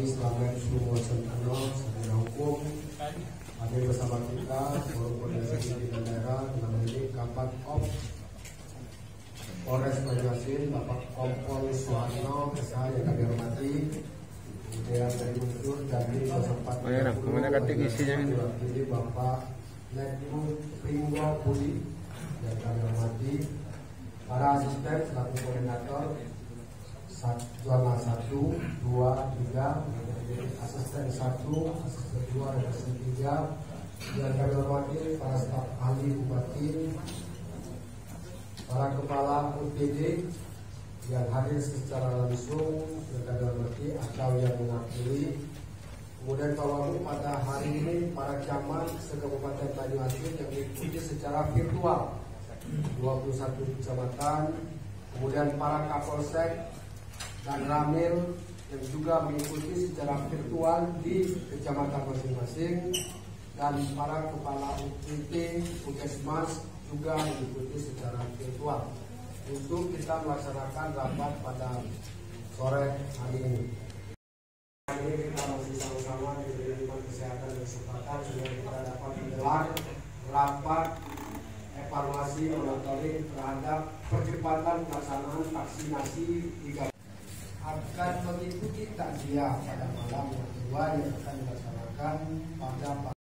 kami semua sempurna secara hukum. Hadir bersama kita forum koordinasi di daerah dalam ini Kapat Op Polres Banyuasin Bapak Kompol Suharno SH yang kami hormati. Kemudian dari unsur dari sesempat Oh, iya, nah, ke mana ketik isinya ini? diwakili Bapak Letmu Pringgo Budi yang kami hormati. Para asisten selaku koordinator zona satu, dua, tiga, asisten satu, asisten dua, dan asisten tiga, dan kami hormati para staf ahli bupati, para kepala UPD yang hadir secara langsung yang kami hormati atau yang mengakui. Kemudian Bapak pada hari ini para camat se-Kabupaten Banyuasin yang mengikuti secara virtual. 21 kecamatan, kemudian para Kapolsek dan Ramil yang juga mengikuti secara virtual di kecamatan masing-masing dan para kepala UPT, Puskesmas juga mengikuti secara virtual untuk kita melaksanakan rapat pada sore hari ini. Hari ini kita masih sama-sama diberi lingkungan kesehatan dan kesempatan sehingga kita dapat menggelar rapat evaluasi monitoring terhadap percepatan pelaksanaan vaksinasi di akan mengikuti takziah pada malam yang kedua yang akan dilaksanakan pada